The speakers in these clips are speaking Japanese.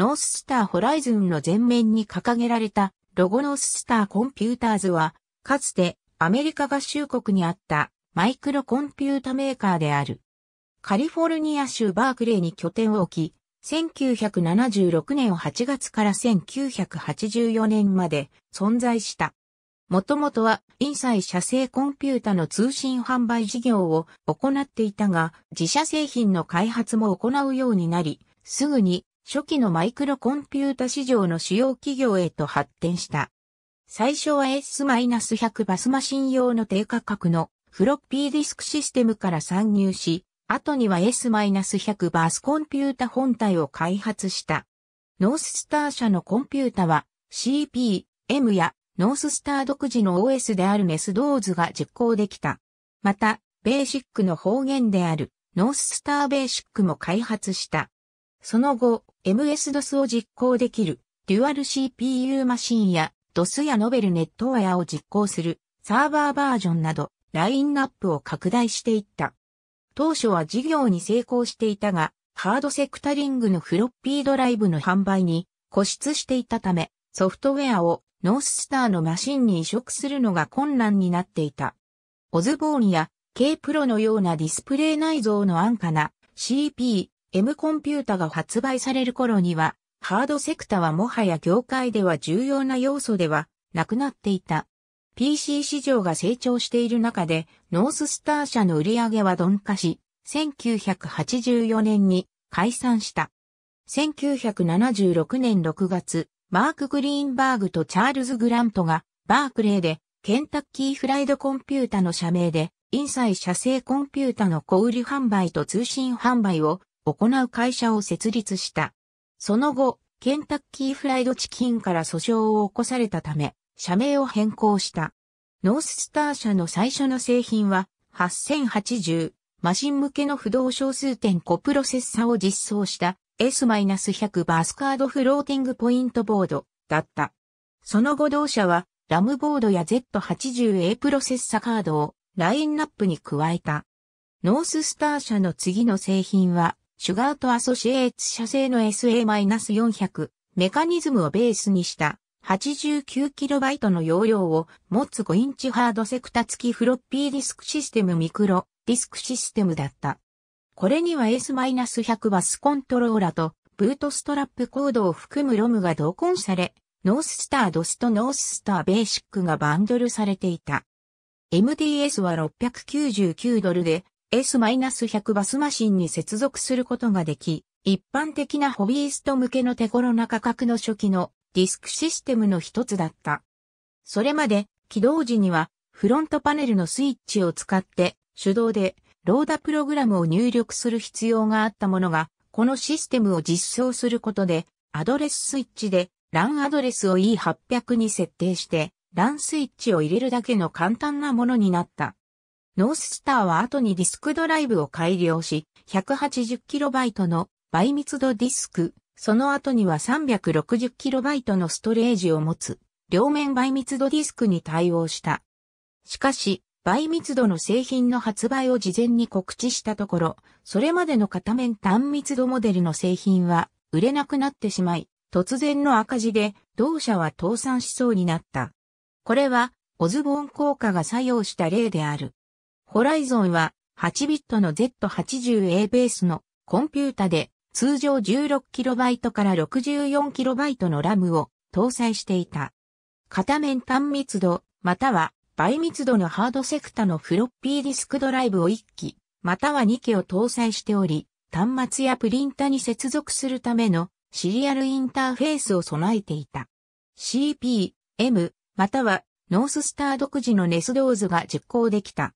ノーススターホライズンの前面に掲げられたロゴノーススターコンピューターズは、かつてアメリカ合衆国にあったマイクロコンピュータメーカーである。カリフォルニア州バークレーに拠点を置き、1976年8月から1984年まで存在した。もともとは、インサイ社製コンピュータの通信販売事業を行っていたが、自社製品の開発も行うようになり、すぐに初期のマイクロコンピュータ市場の主要企業へと発展した。最初は S-100 バスマシン用の低価格のフロッピーディスクシステムから参入し、後には S-100 バスコンピュータ本体を開発した。ノーススター社のコンピュータは CP/M やノーススター独自の OS である NS-DOS が実行できた。また、 BASIC の方言であるノーススター BASIC も開発した。その後、MS-DOS を実行できるデュアル CPU マシンや DOS やノベルネットウェアを実行するサーバーバージョンなどラインナップを拡大していった。当初は事業に成功していたが、ハードセクタリングのフロッピードライブの販売に固執していたため、ソフトウェアをノーススターのマシンに移植するのが困難になっていた。オズボーンや K プロのようなディスプレイ内蔵の安価な CP/M コンピュータが発売される頃には、ハードセクタはもはや業界では重要な要素ではなくなっていた。PC 市場が成長している中で、ノーススター社の売り上げは鈍化し、1984年に解散した。1976年6月、マーク・グリーンバーグとチャールズ・グラントが、バークレーで、ケンタッキーフライドコンピュータの社名で、インサイ社製コンピュータの小売販売と通信販売を行う会社を設立した。その後、ケンタッキーフライドチキンから訴訟を起こされたため、社名を変更した。ノーススター社の最初の製品は8080マシン向けの不動小数点5プロセッサを実装した S-100 バースカードフローティングポイントボードだった。その後同社はラムボードや Z80A プロセッサカードをラインナップに加えた。ノーススター社の次の製品はシュガートアソシエイツ社製の SA-400 メカニズムをベースにした 89KB の容量を持つ5インチハードセクタ付きフロッピーディスクシステムミクロディスクシステムだった。これには S-100 バスコントローラとブートストラップコードを含む ROM が同梱され、ノーススター DOS とノーススター BASIC がバンドルされていた。MDS は699ドルで S-100 バスマシンに接続することができ、一般的なホビースト向けの手頃な価格の初期のディスクシステムの一つだった。それまで起動時にはフロントパネルのスイッチを使って手動でローダプログラムを入力する必要があったものが、このシステムを実装することでアドレススイッチで LAN アドレスを E800 に設定して LAN スイッチを入れるだけの簡単なものになった。ノーススターは後にディスクドライブを改良し、180KB の倍密度ディスク、その後には 360KB のストレージを持つ両面倍密度ディスクに対応した。しかし、倍密度の製品の発売を事前に告知したところ、それまでの片面単密度モデルの製品は売れなくなってしまい、突然の赤字で同社は倒産しそうになった。これはオズボーン効果が作用した例である。ホライゾンは8ビットの Z80A ベースのコンピュータで通常 16KB から 64KB のラムを搭載していた。片面単密度、または倍密度のハードセクタのフロッピーディスクドライブを1機、または2機を搭載しており、端末やプリンタに接続するためのシリアルインターフェースを備えていた。CP、M、またはノーススター独自のネスドーズが実行できた。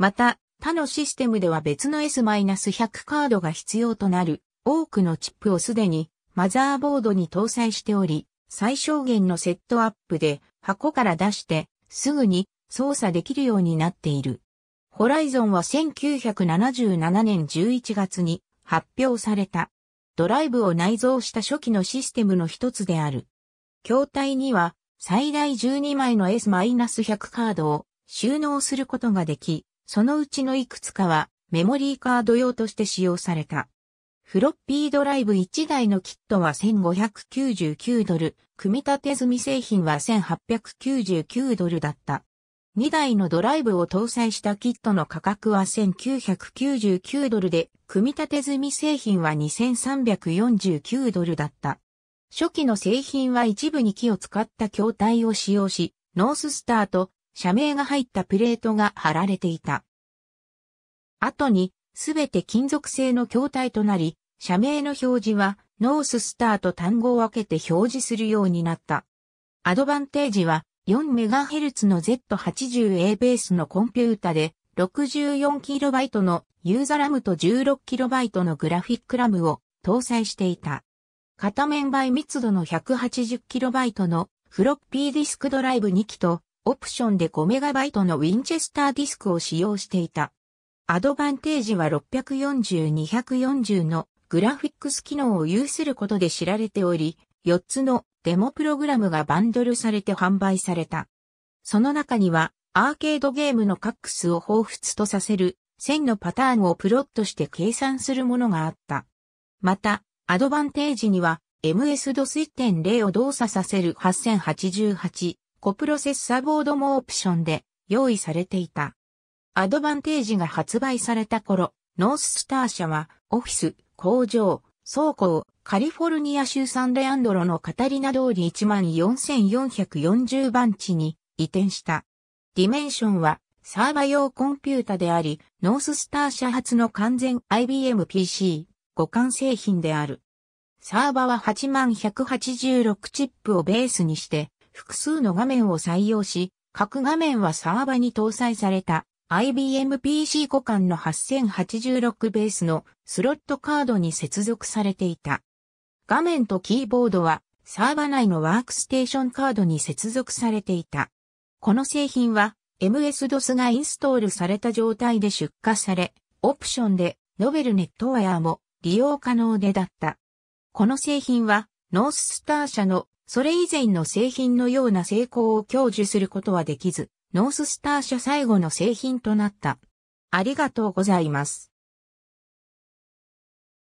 また、他のシステムでは別の S-100 カードが必要となる多くのチップをすでにマザーボードに搭載しており、最小限のセットアップで箱から出してすぐに操作できるようになっている。ホライゾンは1977年11月に発表されたドライブを内蔵した初期のシステムの一つである。筐体には最大12枚の S-100 カードを収納することができ、そのうちのいくつかはメモリーカード用として使用された。フロッピードライブ1台のキットは1599ドル、組み立て済み製品は1899ドルだった。2台のドライブを搭載したキットの価格は1999ドルで、組み立て済み製品は2349ドルだった。初期の製品は一部に木を使った筐体を使用し、ノーススターと社名が入ったプレートが貼られていた。後に、すべて金属製の筐体となり、社名の表示は、ノーススターと単語を分けて表示するようになった。アドバンテージは、4MHz の Z80A ベースのコンピュータで、64KB のユーザラムと 16KB のグラフィックラムを搭載していた。片面倍密度の 180KB のフロッピーディスクドライブ2機とオプションで 5MB のウィンチェスターディスクを使用していた。アドバンテージは640-240のグラフィックス機能を有することで知られており、4つのデモプログラムがバンドルされて販売された。その中にはアーケードゲームのカックスを彷彿とさせる線のパターンをプロットして計算するものがあった。また、アドバンテージには MS-DOS1.0 を動作させる8088コプロセッサボードもオプションで用意されていた。アドバンテージが発売された頃、ノーススター社はオフィス、工場、倉庫をカリフォルニア州サンレアンドロのカタリナ通り14440番地に移転した。ディメンションはサーバ用コンピュータであり、ノーススター社初の完全 IBM PC 互換製品である。サーバは8186チップをベースにして、複数の画面を採用し、各画面はサーバに搭載された IBM PC 互換の8086ベースのスロットカードに接続されていた。画面とキーボードはサーバ内のワークステーションカードに接続されていた。この製品は MS-DOS がインストールされた状態で出荷され、オプションでノベルネットウェアも利用可能でだった。この製品は、ノーススター社のそれ以前の製品のような成功を享受することはできず、ノーススター社最後の製品となった。ありがとうございます。